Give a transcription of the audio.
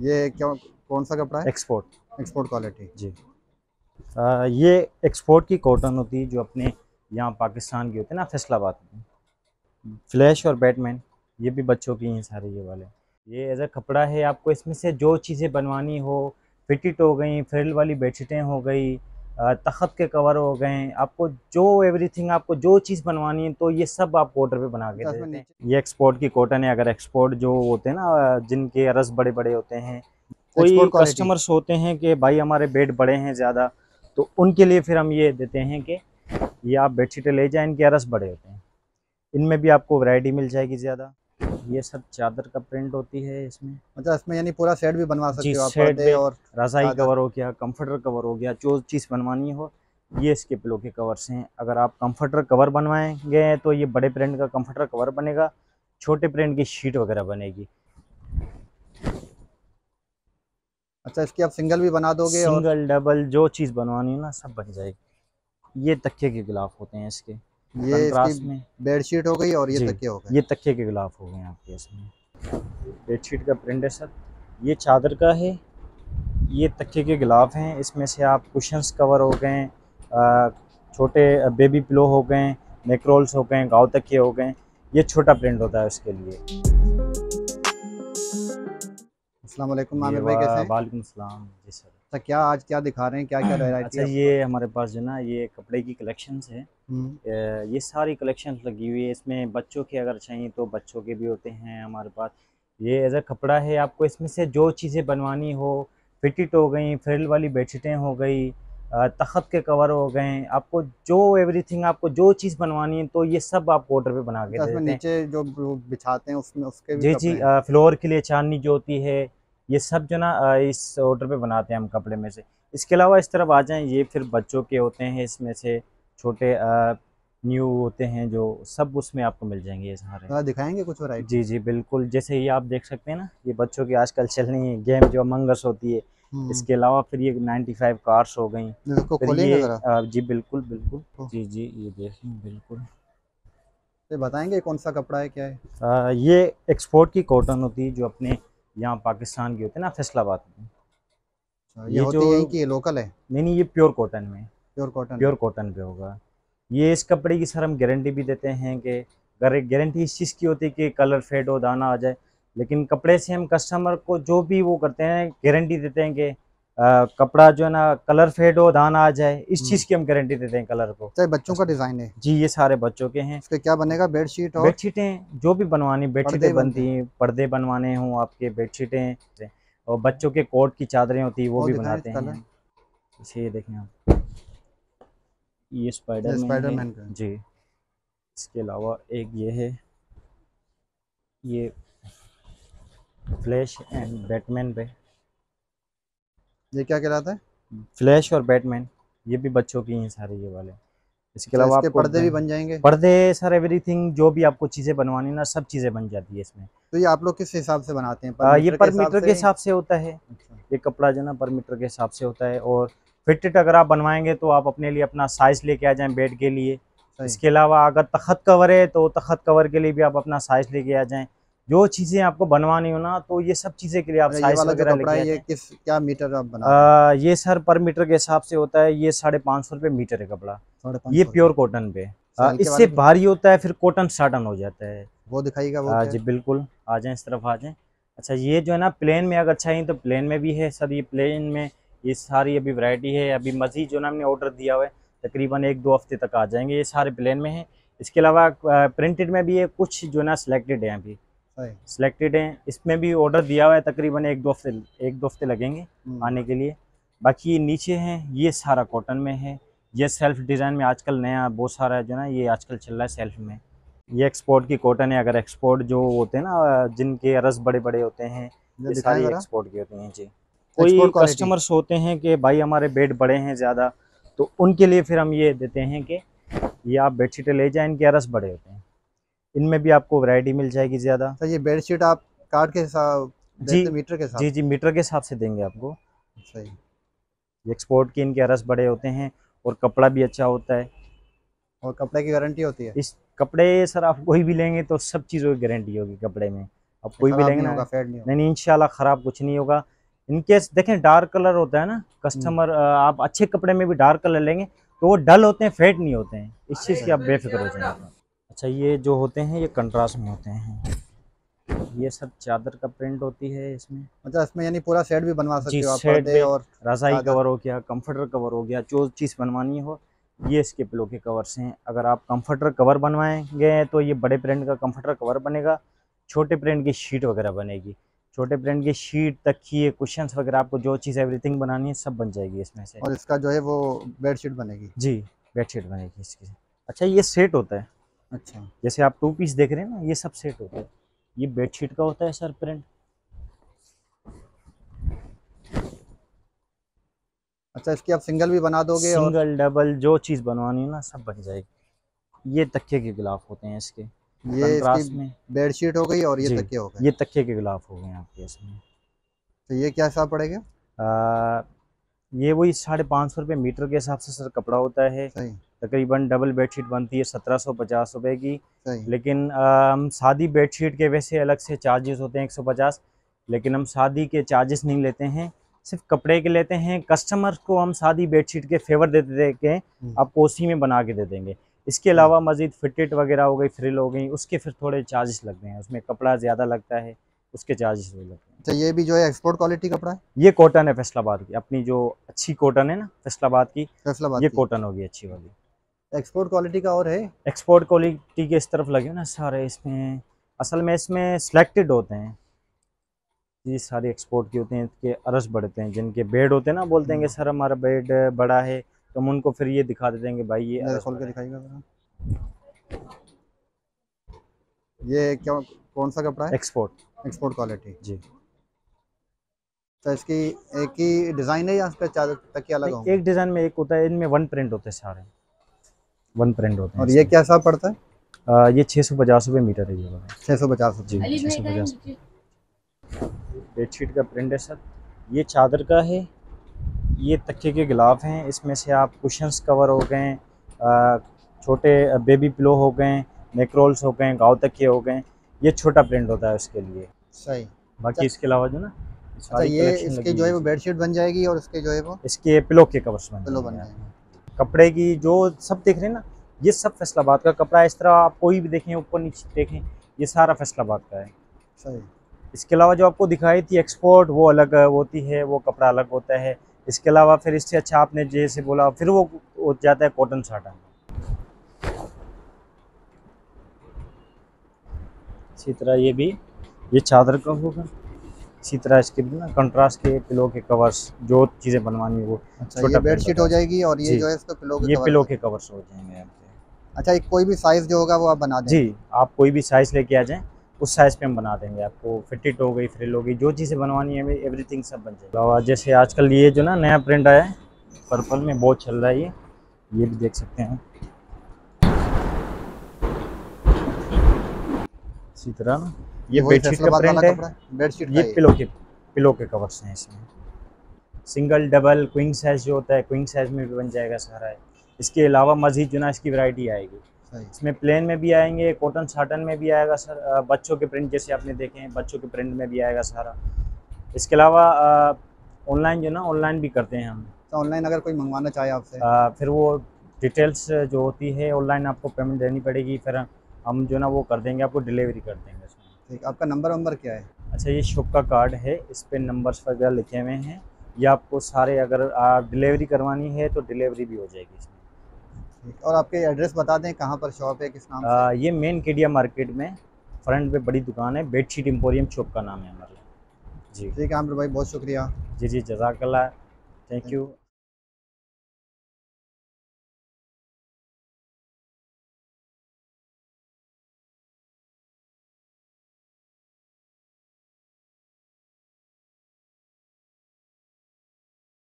ये क्या कौन सा कपड़ा है? एक्सपोर्ट एक्सपोर्ट क्वालिटी जी। आ, ये एक्सपोर्ट की कॉटन होती है जो अपने यहाँ पाकिस्तान की होती है ना फैसलाबाद में। फ्लैश और बैटमैन ये भी बच्चों की हैं सारे ये वाले। ये एज अ कपड़ा है आपको इसमें से जो चीज़ें बनवानी हो फिटिट हो गई फ्रिल वाली बेडशीटें हो गई तख़त के कवर हो गए आपको जो एवरीथिंग आपको जो चीज़ बनवानी है तो ये सब आप ऑर्डर पे बना के देते हैं। ये एक्सपोर्ट की कॉटन है अगर एक्सपोर्ट जो होते हैं ना जिनके अरस बड़े बड़े होते हैं कोई कस्टमर्स होते हैं कि भाई हमारे बेड बड़े हैं ज़्यादा तो उनके लिए फिर हम ये देते हैं कि ये आप बेडशीटें ले जाएँ इनके अरस बड़े होते हैं। इनमें भी आपको वैरायटी मिल जाएगी ज़्यादा। ये सब चादर का प्रिंट होती है इसमें? अच्छा इसमें यानी पूरा सेट भी बनवा सकते हो आप पर्दे और रजाई कवर हो गया कंफर्टर कवर हो गया जो चीज़ बनवानी हो ये इसके पिलो के कवर्स हैं। अगर आप कंफर्टर कवर बनवाएँगे तो ये बड़े प्रिंट का कंफर्टर कवर बनेगा छोटे प्रिंट की शीट वगैरह बनेगी। अच्छा इसकी आप सिंगल भी बना दोगे सिंगल डबल जो चीज़ बनवानी है ना सब बन जाएगी। ये तकिए के गिलाफ होते हैं इसके। ये में। बेडशीट हो गई और ये तकिए हो गए। ये तकिए के गिलाफ हो गए आपके इसमें। बेडशीट का प्रिंट है सर। ये चादर का है। ये तकिए के गिलाफ हैं। इसमें से आप कुशंस कवर हो गए छोटे बेबी पिलो हो गए नेक्रोल्स हो गए गाँव तकिए हो गए। ये छोटा प्रिंट होता है उसके लिए। अस्सलाम वालेकुम आमिर भाई कैसे हैं? वालेकुम सलाम। जी सर। अच्छा क्या आज क्या दिखा रहे हैं? क्या क्या अच्छा ये हमारे पास जो ना ये कपड़े की कलेक्शन है। हम्म। ये सारी कलेक्शन लगी हुई है। इसमें बच्चों के अगर चाहिए तो बच्चों के भी होते हैं हमारे पास। ये एज अ कपड़ा है आपको इसमें से जो चीज़ें बनवानी हो फिटिट हो गई फ्रिल वाली बेडशीटें हो गई तख़त के कवर हो गए आपको जो एवरीथिंग आपको जो चीज़ बनवानी है तो ये सब आप ऑर्डर पे बना के अच्छा, देते नीचे जो बिछाते हैं उसमें उसके जी जी फ्लोर के लिए चांदनी जो होती है ये सब जो ना इस ऑर्डर पे बनाते हैं हम कपड़े में से। इसके अलावा इस तरफ़ आ जाएँ ये फिर बच्चों के होते हैं इसमें से छोटे न्यू होते हैं जो सब उसमें आपको मिल जाएँगे ये सारे। तो दिखाएँगे कुछ वैरायटी जी जी बिल्कुल। जैसे ये आप देख सकते हैं ना ये बच्चों की आजकल चल रही है गेम जो मंगस होती है। हम्म। इसके अलावा फिर ये 95 कार्स हो गई। जी बिल्कुल बिल्कुल। जी जी ये देखें बिल्कुल। बताएँगे कौन सा कपड़ा है क्या है? आ, ये एक्सपोर्ट की कॉटन होती है जो अपने यहाँ पाकिस्तान की होती है ना फैसलाबाद में। अच्छा, ये, ये जो कि लोकल है? नहीं नहीं ये प्योर कॉटन में। प्योर कॉटन प्योर कॉटन पे होगा। ये इस कपड़े की सर हम गारंटी भी देते हैं कि अगर गारंटी इस चीज़ की होती है कि कलर फेड हो दाना आ जाए लेकिन कपड़े से हम कस्टमर को जो भी वो करते हैं गारंटी देते हैं कि कपड़ा जो है ना कलर फेड हो दाना आ जाए इस चीज़ की हम गारंटी देते हैं कलर को। तो बच्चों का डिज़ाइन है। जी ये सारे बच्चों के हैं। इसके क्या बनेगा? बेडशीट और बेडशीटें जो भी बनवानी बेडशीटें बनती हैं पर्दे बनवाने हों आपके बेडशीटें और बच्चों के कोट की चादरें होती है वो भी बनाते हैं। इसे ये देखें आप। ये स्पाइडर स्पाइडरमैन जी। इसके अलावा एक ये है। ये फ्लैश एंड बैटमैन पे। ये क्या कहलाता है? फ्लैश और बैटमैन ये भी बच्चों की हैं सारे ये वाले। इसके अलावा आपको पर्दे भी बन जाएँगे। पर्दे सर एवरीथिंग जो भी आपको चीज़ें बनवानी ना सब चीज़ें बन जाती है इसमें। तो ये आप लोग किस हिसाब से बनाते हैं? आ, ये पर मीटर के हिसाब से होता है। अच्छा। ये कपड़ा जो ना पर मीटर के हिसाब से होता है और फिटेड अगर आप बनवाएँगे तो आप अपने लिए अपना साइज़ लेके आ जाएँ बेड के लिए। इसके अलावा अगर तखत कवर है तो तखत कवर के लिए भी आप अपना साइज़ लेके आ जाएँ। जो चीज़ें आपको बनवानी हो ना तो ये सब चीज़ें के लिए आप साइज़ वगैरह ये किस क्या मीटर आप बना आ, ये सर पर मीटर के हिसाब से होता है ये साढ़े पाँच सौ रुपये मीटर है कपड़ा। ये प्योर कॉटन पे। इससे भारी होता है फिर कॉटन साटन हो जाता है। वो दिखाईगा वो जी बिल्कुल आ जाए इस तरफ़ आ जाए। अच्छा ये जो है ना प्लेन में अगर चाहिए तो प्लेन में भी है सर ये प्लेन में ये सारी अभी वैरायटी है अभी मजीद जो ना हमने ऑर्डर दिया हुआ है तकरीबन एक दो हफ़्ते तक आ जाएँगे ये सारे प्लेन में है। इसके अलावा प्रिंटेड में भी है कुछ जो ना सिलेक्टेड है अभी। सिलेक्टेड हैं। इसमें भी ऑर्डर दिया हुआ है तकरीबन एक दो हफ़्ते एक दो हफ़्ते लगेंगे हम्म। आने के लिए। बाकी ये नीचे हैं ये सारा कॉटन में है। ये सेल्फ डिज़ाइन में आजकल नया बहुत सारा है जो ना ये आजकल चल रहा है सेल्फ में। ये एक्सपोर्ट की कॉटन है अगर एक्सपोर्ट जो होते हैं ना जिनके रस बड़े बड़े होते हैं ये सारी एक्सपोर्ट की होती हैं जी। कोई कस्टमर्स होते हैं कि भाई हमारे बेड बड़े हैं ज़्यादा तो उनके लिए फिर हम ये देते हैं कि ये आप बेडशीटें ले जाएँ इनके रस बड़े होते हैं। इनमें भी आपको वैरायटी मिल जाएगी ज़्यादा। तो ये बेडशीट आप कार्ड के हिसाब जी। मीटर के साथ जी जी मीटर के हिसाब से देंगे आपको। सही। एक्सपोर्ट के इनके अरस बड़े होते हैं और कपड़ा भी अच्छा होता है। और कपड़े की गारंटी होती है? इस कपड़े सर आप कोई भी लेंगे तो सब चीज़ों की गारंटी होगी कपड़े में। अब कोई भी लेंगे नहीं ना नहीं नहीं नहीं इंशाल्लाह ख़राब कुछ नहीं होगा। इनकेस देखें डार्क कलर होता है ना कस्टमर आप अच्छे कपड़े में भी डार्क कलर लेंगे तो वो डल होते हैं फेड नहीं होते हैं। इस चीज़ की आप बेफिक्र हो जाएँगे। अच्छा ये जो होते हैं ये कंट्रास्ट में होते हैं। ये सब चादर का प्रिंट होती है इसमें। मतलब इसमें यानी पूरा सेट भी बनवा सकते हो आप पर्दे और रज़ाई कवर हो गया कंफर्टर कवर हो गया जो चीज़ बनवानी हो ये इसके पिलो के कवर्स हैं। अगर आप कंफर्टर कवर बनवाएँगे तो ये बड़े प्रिंट का कंफर्टर कवर बनेगा छोटे प्रिंट की शीट वगैरह बनेगी। छोटे प्रिंट की शीट तकिए कुशंस वगैरह आपको जो चीज़ एवरीथिंग बनानी है सब बन जाएगी इसमें से। और इसका जो है वो बेडशीट बनेगी। जी बेडशीट बनेगी इसकी। अच्छा ये सेट होता है। अच्छा। जैसे आप टू पीस देख रहे हैं ना ये सब सेट होता है। ये बेडशीट का होता है सर प्रिंट अच्छा इसकी आप सिंगल भी बना दोगे सिंगल और डबल जो चीज़ बनवानी है ना सब बन जाएगी। ये तकिए के गिलाफ होते हैं इसके। ये इसकी में। बेडशीट हो गई और ये तकिए हो गए। ये तकिए के गिलाफ हो गए आपके इसमें। तो ये क्या हिसाब पड़ेगा? आ, ये वही साढ़े पाँच सौ रुपये मीटर के हिसाब से सर कपड़ा होता है। सही। तकरीबन डबल बेडशीट बनती है सत्रह सौ पचास रुपये की। लेकिन हम सादी बेडशीट के वैसे अलग से चार्जेस होते हैं एक सौ पचास लेकिन हम शादी के चार्जेस नहीं लेते हैं। सिर्फ़ कपड़े के लेते हैं कस्टमर को हम शादी बेडशीट के फेवर देते दे के हम्म। आपको उसी में बना के दे देंगे। इसके अलावा मज़ीद फिटेड वगैरह हो गई फ्रिल हो गई उसके फिर थोड़े चार्जेस लगते हैं। उसमें कपड़ा ज़्यादा लगता है उसके चार्जेस भी लगते हैं। अच्छा ये भी जो है एक्सपोर्ट क्वालिटी कपड़ा है? ये कॉटन है फैसलाबाद की। अपनी जो अच्छी कॉटन है ना फैसलाबाद की फैसलाबाद ये। कॉटन होगी अच्छी वाली। एक्सपोर्ट क्वालिटी का और है? एक्सपोर्ट क्वालिटी के इस तरफ़ लगे ना सारे इसमें। असल में इसमें सिलेक्टेड होते हैं। ये सारे एक्सपोर्ट के होते हैं इनके अरस बढ़ते हैं। जिनके बेड होते हैं ना बोलते हैं कि सर हमारा बेड बड़ा है तो हम उनको फिर ये दिखा देते हैं कि भाई ये खोल के। दिखाइएगा ये क्या कौन सा कपड़ा है? एक्सपोर्ट एक्सपोर्ट क्वालिटी जी। तो इसकी एक ही डिज़ाइन है या इसका तकिया अलग एक डिज़ाइन में एक होता है इनमें वन प्रिंट होते हैं सारे। वन प्रिंट होते हैं और ये क्या हिसाब पड़ता है? आ, ये छः सौ पचास रुपये मीटर है ये छः सौ पचास जी छः सौ पचास। बेडशीट का प्रिंट है सर। ये चादर का है। ये तकिए के गिलाफ हैं। इसमें से आप कुशंस कवर हो गए छोटे बेबी पिलो हो गए नेक्रोल्स हो गए गाँव तकिए हो गए। ये छोटा प्रिंट होता है उसके लिए। सही। बाकी इसके अलावा जो ना अच्छा ये इसके जो है वो बेडशीट बन जाएगी और इसके जो है वो इसके पिलो के कवर्स बन पिलो बन जाएँगे। कपड़े की जो सब देख रहे हैं ना ये सब फैसलाबाद का कपड़ा इस तरह आप कोई भी देखें ऊपर नीचे देखें ये सारा फैसलाबाद का है। सही। इसके अलावा जो आपको दिखाई थी एक्सपोर्ट वो अलग होती है वो कपड़ा अलग होता है। इसके अलावा फिर इससे अच्छा आपने जैसे बोला फिर वो हो जाता है कॉटन साटा इसी तरह ये भी ये चादर का होगा। इसी तरह इसके ना कंट्रास्ट के पिलो के कवर्स जो चीज़ें बनवानी है वो अच्छा छोटा बेडशीट हो जाएगी और ये जो। है इसका पिलो के ये पिलो के कवर्स हो जाएँगे आपके। अच्छा एक कोई भी साइज़ जो होगा वो आप बना दें जी आप कोई भी साइज़ लेके आ जाएँ उस साइज़ पे हम बना देंगे आपको। फिटिट हो गई फ्रिल हो गई जो चीज़ें बनवानी है एवरीथिंग सब बन जाएगा। और जैसे आजकल ये जो ना नया प्रिंट आया है पर्पल में बहुत चल रहा है ये ये भी देख सकते हैं इसी तरह ना ये बेडशीट का प्रिंट है। बेडशीट ये पिलो के पिलो के कवर्स हैं इसमें। सिंगल डबल क्विंग साइज़ जो होता है क्विंग साइज़ में भी बन जाएगा सारा। है इसके अलावा मजीद जो ना इसकी वैरायटी आएगी। इसमें प्लेन में भी आएँगे कॉटन साटन में भी आएगा सर बच्चों के प्रिंट जैसे आपने देखे हैं बच्चों के प्रिंट में भी आएगा सारा। इसके अलावा ऑनलाइन जो ना ऑनलाइन भी करते हैं हम। तो ऑनलाइन अगर कोई मंगवाना चाहे आपसे? फिर वो डिटेल्स जो होती है ऑनलाइन आपको पेमेंट देनी पड़ेगी। फिर हम जो ना वो कर देंगे आपको डिलीवरी कर देंगे। ठीक आपका नंबर वंबर क्या है? अच्छा ये शॉप का कार्ड है इस पर नंबर्स वगैरह लिखे हुए हैं। ये आपको सारे अगर डिलीवरी करवानी है तो डिलीवरी भी हो जाएगी इसमें। और आपके एड्रेस बता दें कहाँ पर शॉप है किस नाम आ, ये मेन केडिया मार्केट में फ्रंट पे बड़ी दुकान है बेडशीट एम्पोरियम शॉप का नाम है हमारा। जी। ठीक है आमिर भाई बहुत शुक्रिया। जी जी जजाकल्ला। Thank you